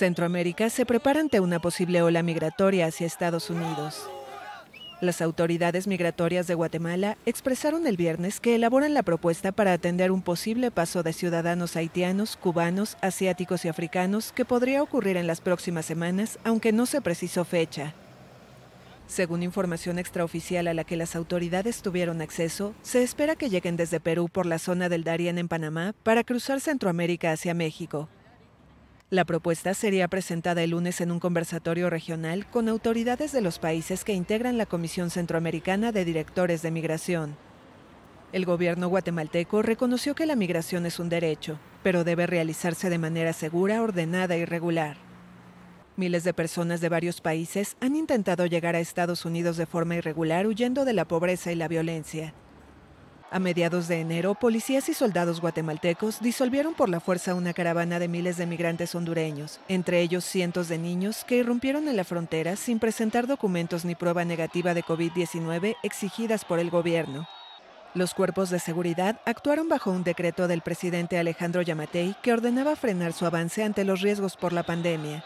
Centroamérica se prepara ante una posible ola migratoria hacia Estados Unidos. Las autoridades migratorias de Guatemala expresaron el viernes que elaboran la propuesta para atender un posible paso de ciudadanos haitianos, cubanos, asiáticos y africanos que podría ocurrir en las próximas semanas, aunque no se precisó fecha. Según información extraoficial a la que las autoridades tuvieron acceso, se espera que lleguen desde Perú por la zona del Darién en Panamá para cruzar Centroamérica hacia México. La propuesta sería presentada el lunes en un conversatorio regional con autoridades de los países que integran la Comisión Centroamericana de Directores de Migración. El gobierno guatemalteco reconoció que la migración es un derecho, pero debe realizarse de manera segura, ordenada y regular. Miles de personas de varios países han intentado llegar a Estados Unidos de forma irregular huyendo de la pobreza y la violencia. A mediados de enero, policías y soldados guatemaltecos disolvieron por la fuerza una caravana de miles de migrantes hondureños, entre ellos cientos de niños que irrumpieron en la frontera sin presentar documentos ni prueba negativa de COVID-19 exigidas por el gobierno. Los cuerpos de seguridad actuaron bajo un decreto del presidente Alejandro Yamatei que ordenaba frenar su avance ante los riesgos por la pandemia.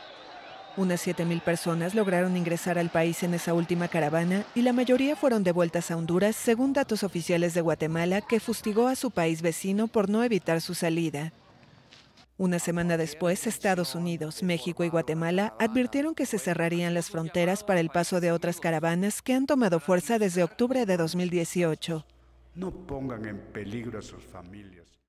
Unas 7.000 personas lograron ingresar al país en esa última caravana y la mayoría fueron devueltas a Honduras, según datos oficiales de Guatemala, que fustigó a su país vecino por no evitar su salida. Una semana después, Estados Unidos, México y Guatemala advirtieron que se cerrarían las fronteras para el paso de otras caravanas que han tomado fuerza desde octubre de 2018. No pongan en peligro a sus familias.